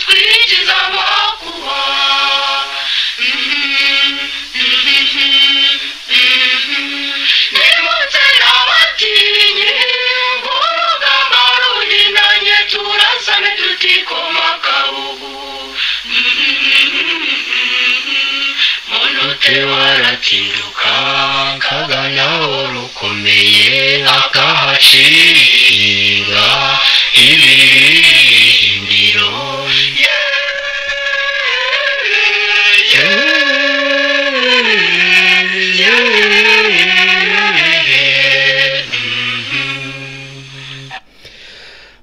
twigize amakuba nimutse n'abatinyi urugamba ruhinanye turasane tutikoma akabugu munute waratinduka kaganaho rukomeye akahashinga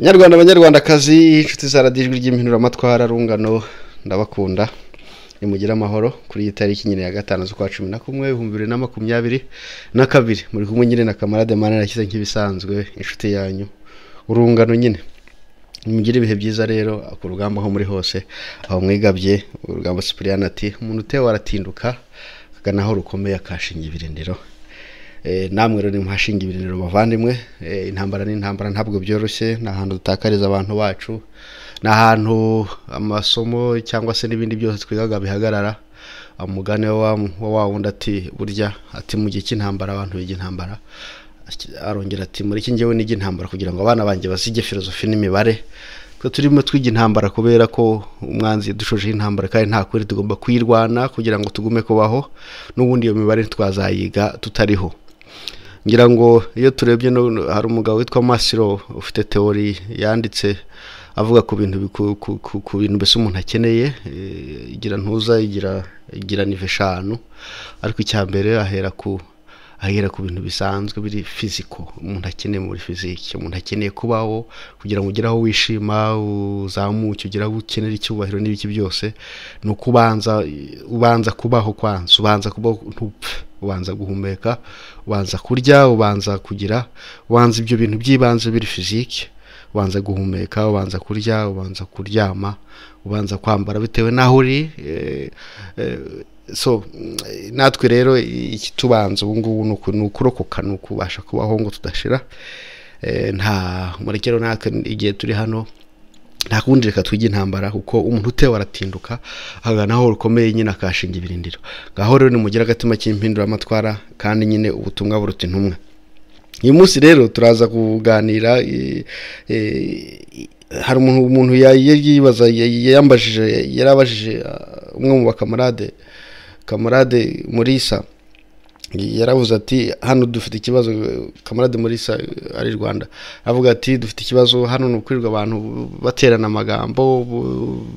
banyarwanda banyarwandakazi inshuti za radiyo ijwi ry'impinduramatwara rungano ndabakunda. Nimugire amahoro kuri iyi tariki nyine ya gatanu z'ukwa cumi na kumwe ibihumbi bibiri na makumyabiri na kabiri. Muri kumwe nyine na kamarade mani yashyize nk'ibisanzwe inshuti yanyu. Urungano nyine. Nimugire ibihe byiza rero ku rugamba aho muri hose aho mwigabye urugamba sipiriyani ati umuntu utewe aratinduka akagana aho rukomeye akashinga ibirindiro. Namwe rero nimuhashinga ibirindiro bavandimwe. Eh, intambara n'intambara ntabwo byoroshye ni ahantu dutakariza abantu bacu ni ahantu amasomo cyangwa se n'ibindi byose twigaga bihagarara. Umugani wa wundi ati burya ati mu gihe cy'intambara abantu biga intambara? Arongera ati muri iki ngewe niga intambara kugira ngo abana banjye basige filozofi n'imibare. Twe turimo twiga intambara kubera ko umwanzi dushojeho intambara kandi nta kuri tugomba kuyirwana kugira ngo tugume kubaho n'ubundi iyo mibare twazayiga tutariho. Ngira ngo iyo turebye hari umugabo witwa masiro ufite teori yanditse avuga ku bintu ku bintu mbese umuntu akeneye eh, igira ntuza igira igira nive eshanu ariko icya mbere ahera ku ahera ku bintu bisanzwe biri fiziko. Umuntu akeneye muri fiziki umuntu akeneye kubaho kugira ngo ugere aho wishima uzamuke ugere aho ukenera icyubahiro n'ibiki byose ni uko ubanza ubanza kubaho kwanza. Ubanza kubaho ntupfe. Ubanza guhumeka ubanza kurya ubanza kugira ubanza ibyo bintu by'ibanze biri fiziki. Ubanza guhumeka ubanza kurya ubanza kuryama ubanza kwambara bitewe n'aho uri eh, eh, so mm, natwe rero ikitubanza ubu ngubu ni uku- ni ukurokoka ni ukubasha kubaho ngo tudashira Eh, nta murekero natwe igihe turi hano nta kundi reka twige intambara kuko umuntu utewe aratinduka agana aho rukomeye nyine akashinga ibirindiro. Ngaho rero nimugire agatima k'impinduramatwara kandi nyine ubutumwa buruta intumwa. Uyu munsi rero turaza kuganira hari umuntu yibaza ya- yambajije yarabajije umwe mu bakamarade kamarade murisa yaravuze ati hano dufite ikibazo kamarade murisa ari rwanda. Avuga ati dufite ikibazo hano ni ukwirirwa abantu baterana amagambo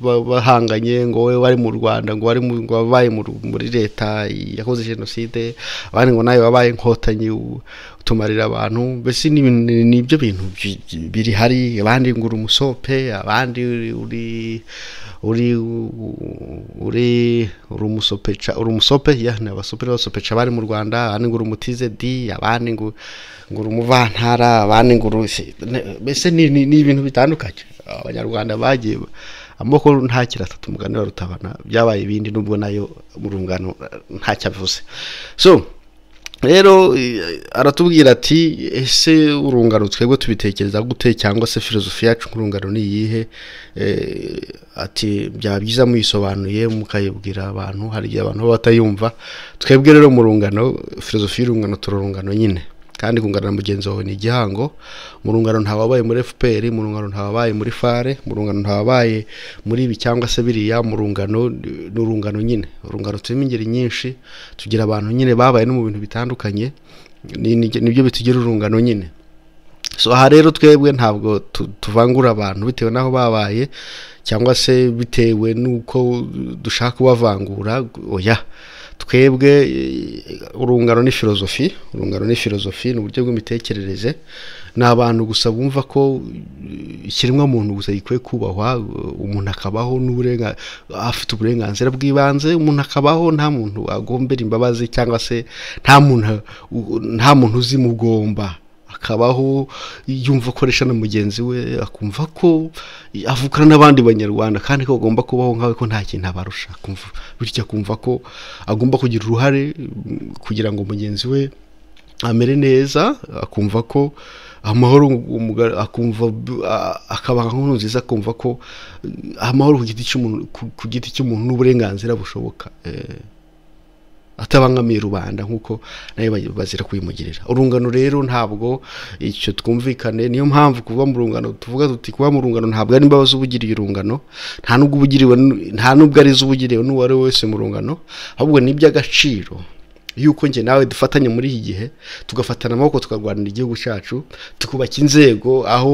bahanganye ngo wowe wari mu rwanda ngo wari wabaye muri leta yakoze jenoside abandi ngo nawe wabaye inkotanyi utumarira abantu mbese ni ibyo bintu bi- bi- biri hari abandi ngo uri umusope abandi uri uri uri uri umusopeca uri umusope ya ni abasope n'abasopeca bari mu rwanda abandi ngo uri umutize di abandi ngo ngo uri umuvantara abandi ngo uri mbese ni ibintu bitandukanye. Abanyarwanda bagiye amoko ntakira atatu umugani wa rutabana byabaye ibindi nubwo na yo mu rungano ntacyo avuze so rero aratubwira ati ese urungano twebwe tubitekereza gute cyangwa se filozofi yacu nk'urungano ni iyihe? Eh, ati byaba byiza muyisobanuye mukayibwira abantu hari igihe abantu batayumva. Twebwe rero mu rungano filozofi y'urungano turarungano nyine. Kandi kungana na mugenzi wawe ni igihango mu rungano ntawabaye muri fpr mu rungano ntawabaye muri fare mu rungano ntawabaye muri ibi cyangwa se biriya mu rungano ni urungano nyine. Urungano turimo ingeri nyinshi tugira abantu nyine babaye no mu bintu bitandukanye ni- ni- ni byo bitugira urungano nyine. So aha rero twebwe ntabwo tu- tuvangura abantu bitewe n'aho babaye cyangwa se bitewe n'uko dushaka kubavangura oya. Twebwe eh, urungano ni filozofi urungano ni filozofi ni uburyo bw'imitekerereze. Ni abantu gusa bumva ko eh, ikiremwamuntu gusa gikwiye kubahwa eh, umuntu akabaho afite uburenganzira bw'ibanze umuntu akabaho nta muntu agombera imbabazi cyangwa se nta muntu nta muntu uzimugomba. Akabaho yumva akoresha na mugenzi we akumva ko avukana n'abandi banyarwanda kandi ko agomba kubaho nkawe ko nta kintu abarusha. Bityo akumva ko agomba kugira uruhare kugira ngo mugenzi we amere neza akumva ko amahoro akumva a- akaba nk'umuntu nziza akumva ko amahoro ku giti cy'umuntu n'uburenganzira bushoboka. Eh, atabangamiye rubanda nk'uko na yo ba- bazira kuyimugirira urungano rero ntabwo icyo twumvikane niyo mpamvu kuba mu rungano tuvuga tuti kuba mu rungano ntabwo ari imbabazi uba ugiriye urungano nta n'ubwo uba ugiriwe nta n'ubwo ari zo uba ugiriwe n'uwo ari we wese mu rungano ahubwo ni iby'agaciro yuko njye nawe dufatanye muri iki gihe tugafatana amaboko tukarwanira igihugu cyacu tukubaka inzego aho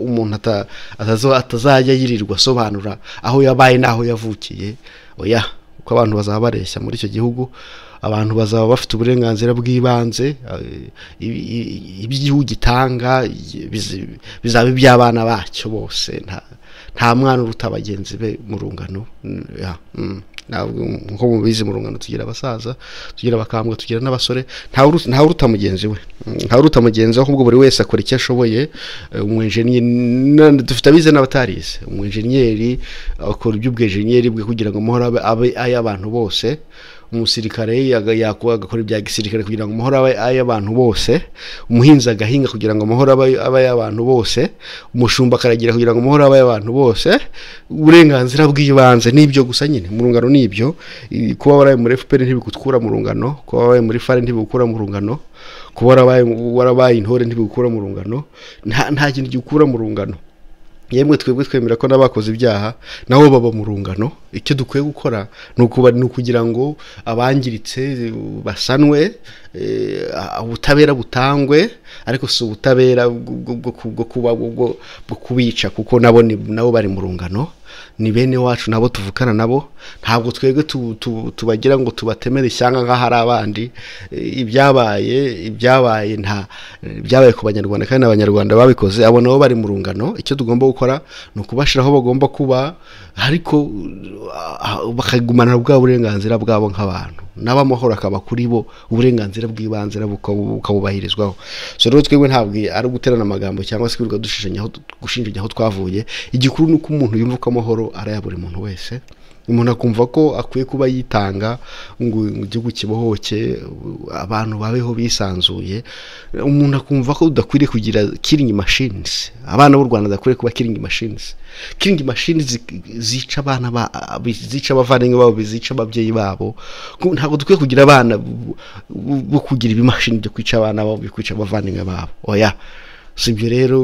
umuntu atazajya yirirwa asobanura aho yabaye n'aho yavukiye. Oya. Kuko abantu bazaba bareshya muri icyo gihugu abantu bazaba bafite uburenganzira bw'ibanze eh, ibyo igihugu gitanga bizaba iby'abana bacyo bose nta mwana uruta bagenzi be mu rungano Nko mubizi mu rungano tugira abasaza tugira abakambwe tugira n'abasore. Ntawe uruta mugenzi we. Ntawe uruta mugenzi we ahubwo buri wese akora icyo ashoboye. Eh, umwenjeniyeri dufite abize n'abatarize. Umwenjeniyeri akora iby'ubwenjeniyeri bwe kugira ngo amahoro abe ay'abantu bose. Umusirikare agakora ibya gisirikare kugira ngo amahoro abe ay'abantu bose umuhinzi agahinga kugira ngo amahoro abe ay'abantu bose umushumba akaragira kugira ngo amahoro abe ay'abantu bose uburenganzira bw'ibanze n'ibyo gusa nyine. Mu rungano n'ibyo I- kuba warabaye muri FPR ntibigukura mu rungano kuba warabaye muri FARE ntibigukura mu rungano kuba warabaye intore ntibigukura mu rungano nta kintu gikura mu rungano. Yemwe twebwe twemera ko n'abakoze ibyaha nabo baba mu rungano. Icyo dukwiye gukora ni ukugira ngo abangiritse basanwe ubutabera butangwe ariko si ubutabera bwo- kubica kuko nabo nabo bari mu rungano ni bene wacu nabo tuvukana nabo ntabwo twebwe tu- tu- tubagira ngo tubatemere ishyanga nk'aho ari abandi. Eh, ibyabaye ibyabaye nta byabaye ku banyarwanda kandi abanyarwanda babikoze abo nabo bari mu rungano icyo tugomba gukora ni ukubashyiraho bagomba kuba ariko ah, bakagumana bwa burenganzira bwabo nk'abantu. N'abamahoro akaba kuri bo uburenganzira bw'ibanze bukabu- bukabubahirizwaho so rero twebwe ntabwo ari uguterana amagambo cyangwa se kwirirwa dushinjanya aho twavuye. Igikuru ni uko umuntu yumva ko amahoro ari aya buri muntu wese. Umuntu akumva ko akwiye kuba yitanga ngo igihugu kibohoke abantu babeho bisanzuye umuntu akumva ko udakwiriye kugira killing machines. Abana b'u Rwanda badakwiriye kuba killing machines. Killing machines zi- zica abana ba zica abavandimwe babo zica ababyeyi babo. Ntabwo dukwiye kugira abana bo kugira ibimashini byo kwica abana babo byo kwica abavandimwe babo. Oya. Si ibyo rero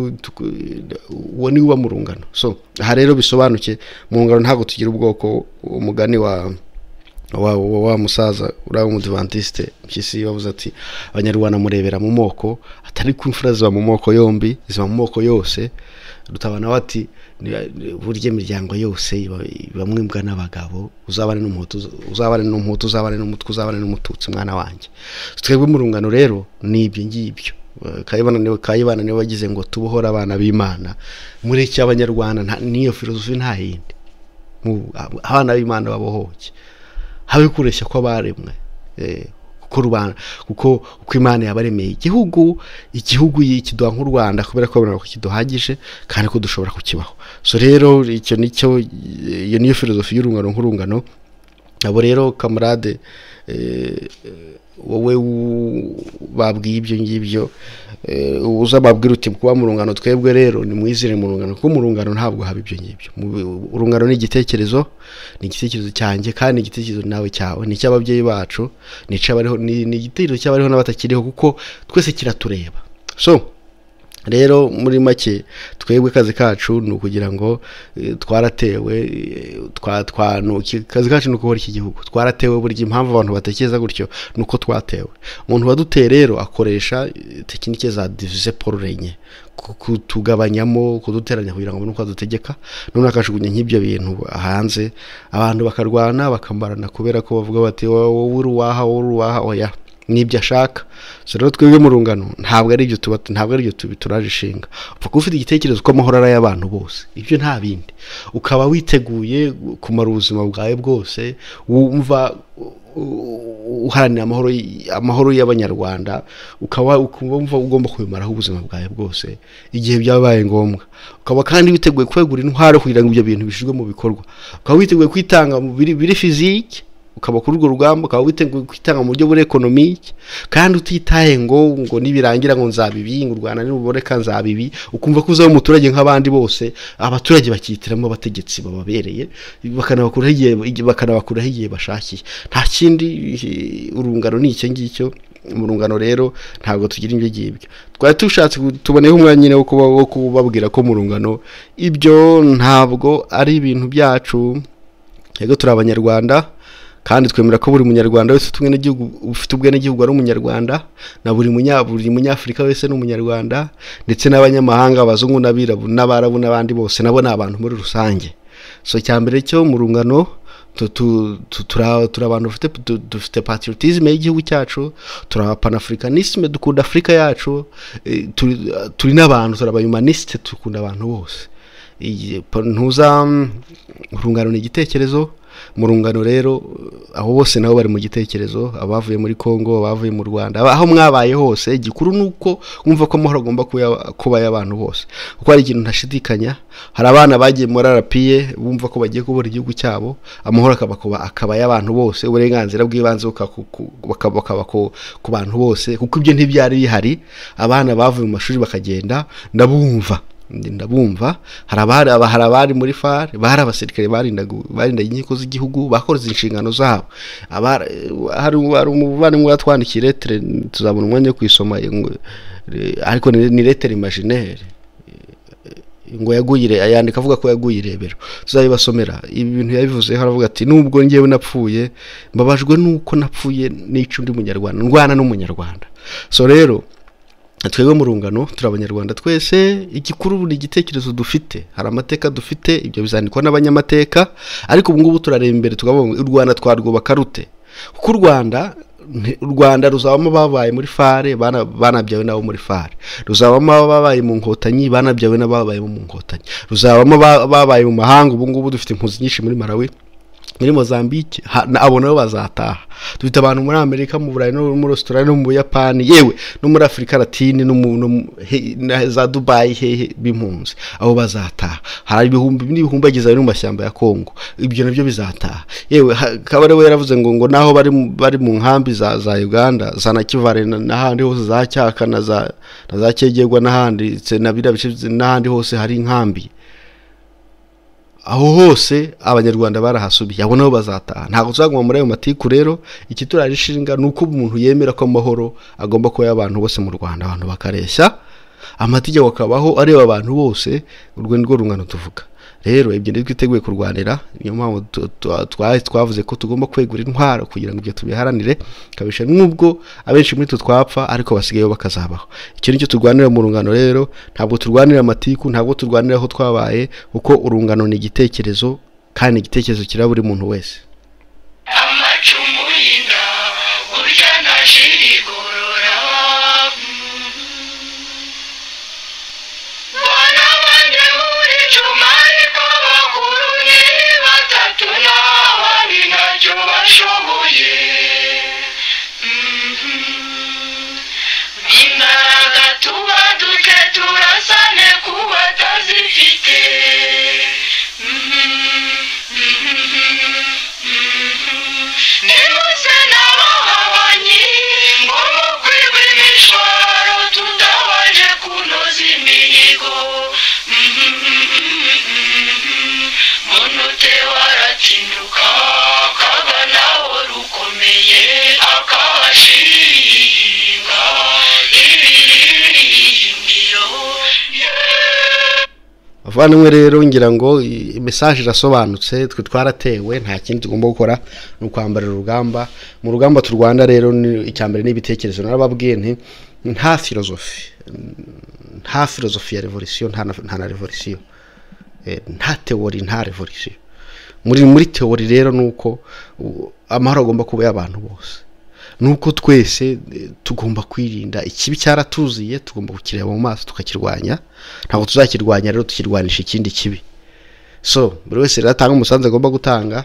uwo ni uba mu rungano so aha rero bisobanuke mu rungano ntabwo tugira ubwoko umugani wa wa, wa, musaza uriya w'umudivantiste mpyisi wavuze ati abanyarwanda murebera mu moko atari ko imfura ziba mu moko yombi ziba mu moko yose. Rutabana bati ni- burya imiryango yose ibamwo imbwa n'abagabo uzabane n'umuhutu uzabane n'umuhutu uzabane n'umutwe uzabane n'umututsi mwana wanjye. Twebwe mu rungano rero ni ibyo ngibyo. Kayibana ni we wagize ngo tubohore abana b'imana. Muri iki abanyarwanda niyo filozofi nta yindi. Abana b'imana babohoke. Habe kureshya ko baremwe eh, kuko rubanda kuko uko imana yabaremeye. Igihugu igihugu kiduha nk'u rwanda kubera ko babona ko kiduhagije kandi ko dushobora kukibaho. So rero icyo ni cyo iyo niyo filozofi y'urungano nk'urungano abo rero kamarade eh, wowe babwiye ibyo ngibyo eh, uza babwira uti kuba mu rungano twebwe rero ni mwizire mu rungano kuko mu rungano ntabwo haba ibyo ngibyo. Urungano ni igitekerezo ni igitekerezo cyanjye kandi igitekerezo nawe cyawe. Ni icy'ababyeyi bacu ni igitekerezo cy'abariho n'abatakiriho kuko twese kiratureba. So rero muri make twebwe akazi kacu ni ukugira ngo eh, twaratewe eh, akazi kacu ni ukubora iki gihugu. Twaratewe buri gihe impamvu abantu batekereza gutyo ni uko twatewe. Umuntu waduteye rero akoresha eh, tekinike za divise paul renye ku- kutugabanyamo kuduteranya kugira ngo abone uko adutegeka none akajugunya nk'ibyo bintu hanze. Abantu bakarwana bakambarana kubera ko bavuga bati wowe uri uwaha wowe uri uwaha oya. N'ibyo ashaka. So rero twebwe mu rungano ntabwo ari ibyo tuba ntabwo ari ibyo turaje ishinga upfa kuba ufite igitekerezo ko amahoro ari ay'abantu bose. Ibyo nta bindi. Ukaba witeguye kumara ubuzima bwawe bwose wumva uharanira amahoro amahoro y'abanyarwanda ukaba ukumva ugomba kubimaraho ubuzima bwawe bwose igihe byabaye ngombwa. Ukaba kandi witeguye kwegura intwaro kugira ngo ibyo bintu bishyirwe mu bikorwa. Ukaba witeguye kwitanga biri fizike ukaba kuri urwo rugamba ukaba witeguye kwitanga mu buryo buri ekonomike kandi utitaye ngo ngo nibirangira ngo nzabibi ngo u rwanda niruboneka nzabibi ukumva ko uzaba umuturage nk'abandi bose abaturage bakihitiramo abategetsi bababereye bakanabakuraho igihe bashakiye nta kindi eh, urungano ni icyo ngicyo mu rungano rero ntabwo tugira ibyo. Ngibyo twari dushatse tuboneyeho umwanya wo kuba- wo kubabwira ko mu rungano ibyo ntabwo ari ibintu byacu yego turi abanyarwanda kandi twemera ko buri munyarwanda wese ufite ubwenegihugu ari umunyarwanda na buri munya buri munyafurika wese ni umunyarwanda ndetse n'abanyamahanga abazungu n'abirabu n'abarabu n'abandi bose nabo ni abantu muri rusange. So icya mbere cyo mu rungano turi abantu dufite du- dufite patriotisme y'igihugu cyacu turi abapanafricanisme dukunda afurika yacu turi n'abantu turi abahumaniste dukunda abantu bose. Ntuza mm, urungano ni igitekerezo mu rungano rero aho bose nabo bari mu gitekerezo abavuye muri Congo abavuye mu Rwanda aho mwabaye hose igikuru ni uko mwumva ko amahoro agomba kuba kuba y'abantu bose. Kuko hari ikintu ntashidikanya hari abana bagiye muri RPA bumva ko bagiye kubura igihugu cyabo amahoro akaba kuba akaba y'abantu bose uburenganzira bw'ibanze buka- ku- ku- bakaba bakaba ku ku bantu bose kuko ibyo ntibyari bihari abana bavuye mu mashuri bakagenda ndabumva. Ndabumva. Hari abari muri far bari abasirikare barindaga inkiko z'igihugu bakoze inshingano zabo. Hari umuvandimwe watwandikiye letere tuzabona umwanya wo kuyisoma ariko ni letere imaginaire. Ngo yaguye yandika avuga ko yaguye irebero. Tuzabibasomera. Ibi bintu yabivuzeho aravuga ati nubwo ngewe napfuye mbabajwe nuko napfuye nica undi munyarwanda ndwana n'umunyarwanda. So rero twebwe mu rungano turi abanyarwanda twese igikuru buri igitekerezo dufite. Hari amateka dufite ibyo bizandikwa n'abanyamateka ariko ubu ngubu turareba imbere tukavuga ngo u rwanda twarwubaka rute? Kuko u rwanda u rwanda ruzabamo ababaye muri fare bana- banabyawe nabo muri fare. Ruzabamo ababaye mu nkotanyi banabyawe n'ababaye mu nkotanyi. Ruzabamo aba- ababaye mu mahanga ubu ngubu dufite impunzi nyinshi muri malawi. Muri mozambique abo nabo bazataha. Dufite abantu muri amerika mu burayi no muri australia no mu buyapani. Yewe no muri afurika latine no za dubayi hehe b'impunzi abo bazataha. Hari ibihumbi n'ibihumbi ageze bari mu mashyamba ya kongo ibyo na byo bizataha. Yewe kabare we yaravuze ngo ngo naho bari mu- nkambi za uganda za na- n'ahandi hose za cyaka na za cyegerwa n'ahandi n'ahandi hose hari inkambi. Aho hose abanyarwanda barahasubiye abo nabo bazataha. Ntabwo tuzaguma muri ayo matiku rero ikituraje ishinga ni uko umuntu yemera ko amahoro agomba kuba y'abantu bose mu rwanda abantu bakareshya amategeko akabaho areba abantu bose urwo ni rwo rungano tuvuga. Rero ibyo ni byo twiteguye kurwanira niyo mpamvu twavuze ko tugomba kwegura intwaro kugira ngo ibyo tubiharanire kabisha nubwo abenshi muri twe twapfa ariko basigayeho bakazabaho. Icyo ni cyo turwanira mu rungano rero ntabwo turwanira amatiku ntabwo turwanira aho twabaye kuko urungano ni igitekerezo kandi igitekerezo kiraba buri muntu wese. Abavandimwe rero ngira ngo mesaje irasobanutse twe twaratewe nta kindi tugomba gukora ni ukwambara urugamba. Mu rugamba turwanda rero mbere n'ibitekerezo narababwiye nti nta filozofi nta filozofi ya revolisiyo nta na- revolisiyo Eh, nta teori nta revolisiyo muri muri teori rero ni uko amahoro agomba kuba y'abantu bose. Nuko twese eh, tugomba kwirinda. Ikibi cyaratuziye tugomba kukireba mu maso tukakirwanya. Ntabwo tuzakirwanya rero tukirwanisha ikindi kibi. So buri wese rero atanga umusanzu agomba gutanga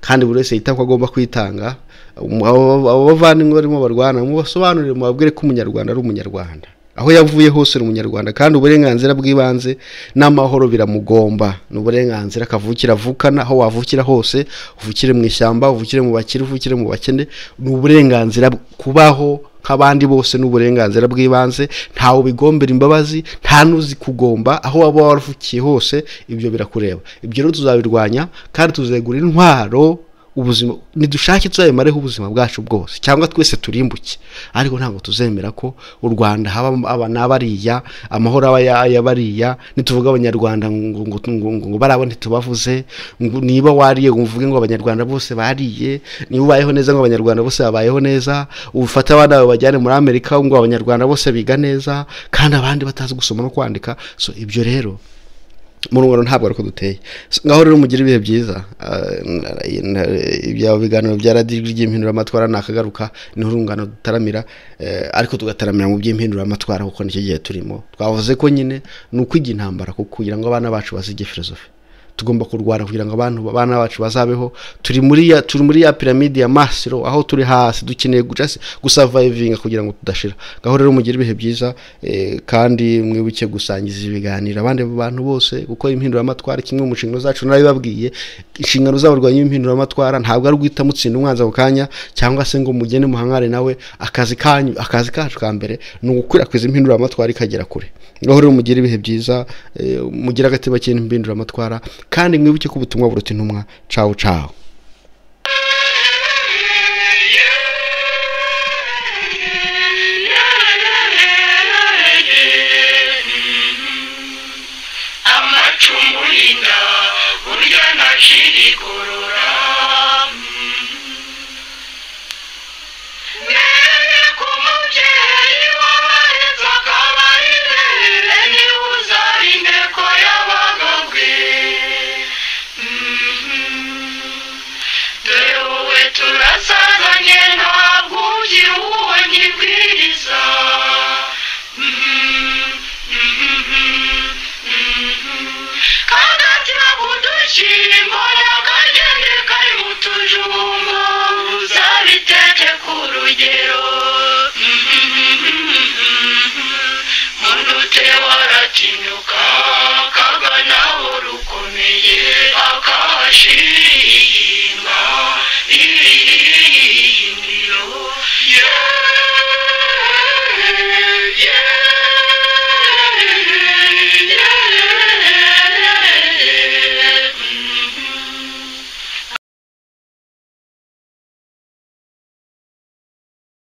kandi buri wese yita ko agomba kwitanga. Um, abo abo bavandimwe barimo barwana mubasobanurire mubabwire ko umunyarwanda ari umunyarwanda. Aho yavuye hose ni umunyarwanda kandi uburenganzira bw'ibanze n'amahoro biramugomba. Ni uburenganzira kavukira avukana aho wavukira hose uvukire mu ishyamba uvukire mu bakire uvukire mu bakene ni uburenganzira kubaho nk'abandi bose n'uburenganzira bw'ibanze. Ntawe ubigombera imbabazi nta n'uzi kugomba aho waba waravukiye hose ibyo birakureba. Ibyo rero tuzabirwanya kandi tuzegura intwaro ubuzima nidushake tuzabimareho ubuzima bwacu bwose cyangwa twese turimbuke. Ariko ntabwo tuzemera ko u rwanda haba aba n'abariya amahoro aba aya bariya nituvuga abanyarwanda ngo barabo ntitubavuze niba wariye ngo uvuge ngo abanyarwanda bose bariye niba ubayeho neza ngo abanyarwanda bose babayeho neza ufate abana bawe bajyane muri amerika ngo abanyarwanda bose biga neza kandi abandi batazi gusoma no kwandika. So ibyo rero mu rungano ntabwo ariko duteye. Ngaho rero mugire ibihe byiza. Ibya biganiro bya radiyo ry'impinduramatwara ni akagaruka ni ho urungano dutaramira ariko tugataramira mu by'impinduramatwara kuko ni cyo gihe turimo. Twavuze ko nyine ni ukwiga intambara kugira ngo abana bacu bazige filozofi tugomba kurwana kugira ngo abantu abana bacu bazabeho. Turi muri ya turi muri ya piramide ya masiro aho turi hasi dukeneye gusavayivinga kugira ngo tudashira. Ngaho rero mugire ibihe byiza kandi mwibuke gusangiza ibiganiro. Abandi bantu bose kuko impinduramatwara kimwe mu nshingano zacu narabibabwiye inshingano z'abarwanyi b'impinduramatwara ntabwo ari uguhita mutsinda umwanzi ako kanya cyangwa se ngo mugene muhangane nawe akazi kanyu akazi kacu ka mbere ni ugukwirakwiza impinduramatwara ikagera kure. Ngaho rero mugire ibihe byiza mugire agateba k'impinduramatwara kandi mwibuke ko ubutumwa buruta intumwa. Cawu cawu amacumu y'inda burya ntashirigorora olugero muno tewarakinyuka kagana olukomeye akashi